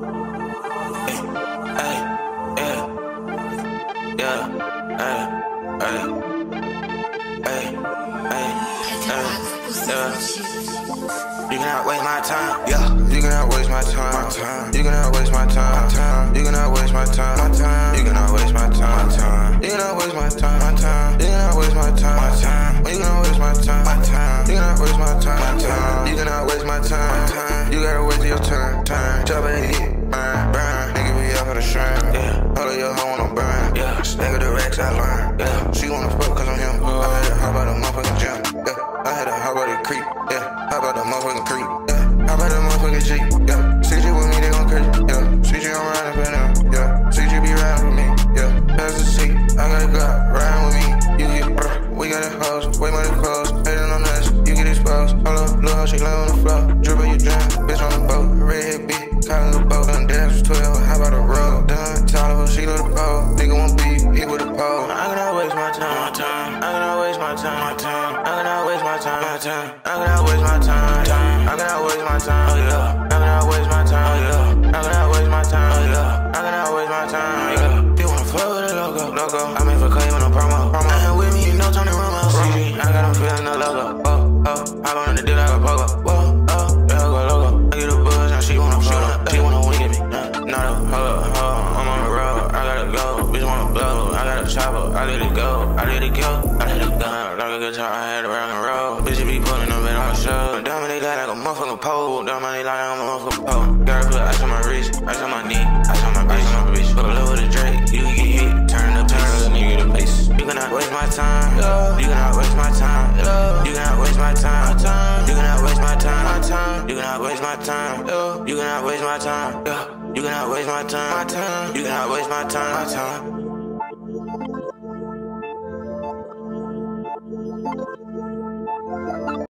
You cannot waste my time, yeah. You cannot waste my time, You cannot waste my time, time You cannot waste my time, time You cannot waste my time, time You cannot waste my time, time You cannot waste my time, time You cannot waste my time, time You cannot waste my time, time You cannot waste my time, time You gotta waste your time, time. Chop and the shrimp, yeah. Hold of your hoe wanna burn, yeah. Nigga the racks I learn, yeah. She wanna fuck cause I'm him. I had to hop out the motherfucking gym, yeah. I had to hop out the creep, yeah. Hop out the motherfucking creep, yeah. Hop out the motherfucking Jeep, yeah. CG with me, they gon' crazy, yeah. CG I'm riding for them, yeah. CG be riding with me, yeah. Pass the seat, I got a Glock, riding with me. You get, brr, we got a hoes, way more than clothes. Hating on us, you get exposed. Hold up, look how she lay on the floor. Drippin' you drown, bitch on the boat. Redhead bitch, calling the boat. My time, my time. I cannot waste my time, my time. I cannot waste my time, time. I cannot waste my time, oh yeah. I cannot waste my time, oh yeah. I cannot waste my time, oh yeah. I cannot waste my time, yeah. You wanna fuck with a logo, logo. I made for claiming no promo, promo. I with me, you know Tony Romo. CG, I got them feeling the logo, oh, oh. I on the dick like a pogo, chopper, I let it go, I let it go, I let it go. Like a guitar, I had to rock and roll. Bitch, be pulling up in our show. Dominate like a motherfucking pole, dominate like I'm a motherfucking pole. Gotta put ice on my wrist, ice on my knee, ice on my bitch, on my bitch. Fuck a with a Drake, you get hit, turn up, turn up, nigga the pace. You cannot waste my time, you cannot waste my time, you cannot waste my time, you cannot waste my time, you cannot waste my time, you cannot waste my time, you cannot waste my time, you cannot waste my time, my time.